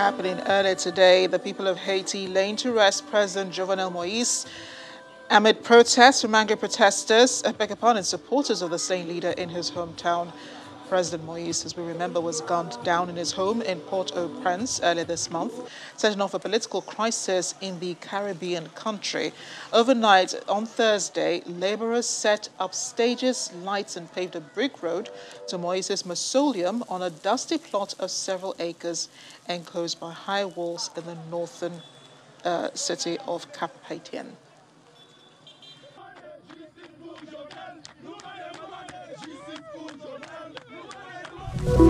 happening earlier today. The people of Haiti laying to rest President Jovenel Moise amid protests from angry protesters, I beg upon, and supporters of the slain leader in his hometown. President Moise, as we remember, was gunned down in his home in Port-au-Prince earlier this month, setting off a political crisis in the Caribbean country. Overnight on Thursday, laborers set up stages, lights and paved a brick road to Moise's mausoleum on a dusty plot of several acres enclosed by high walls in the northern uh, city of Cap Haitien. Bye.